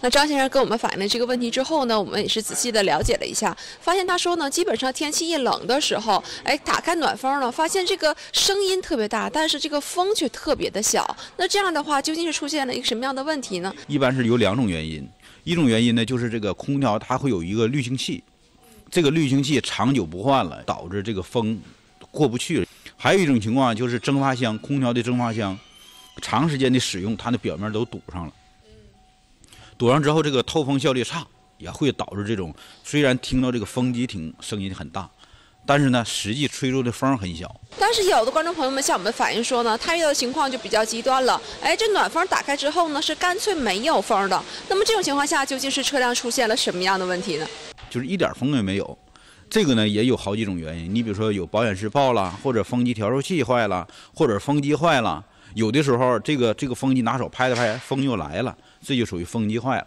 那张先生跟我们反映了这个问题之后呢，我们也是仔细的了解了一下，发现他说呢，基本上天气一冷的时候，哎，打开暖风呢，发现这个声音特别大，但是这个风却特别的小。那这样的话，究竟是出现了一个什么样的问题呢？一般是有两种原因，一种原因呢就是这个空调它会有一个滤清器，这个滤清器长久不换了，导致这个风过不去了。还有一种情况就是蒸发箱，空调的蒸发箱长时间的使用，它的表面都堵上了。堵上之后，这个透风效率差，也会导致这种虽然听到这个风机挺声音很大，但是呢，实际吹出的风很小。但是有的观众朋友们向我们反映说呢，他遇到的情况就比较极端了。哎，这暖风打开之后呢，是干脆没有风的。那么这种情况下，究竟是车辆出现了什么样的问题呢？就是一点风也没有。这个呢也有好几种原因，你比如说有保险丝爆了，或者风机调速器坏了，或者风机坏了。有的时候这个这个风机拿手拍了拍，风又来了。这就属于风机坏了。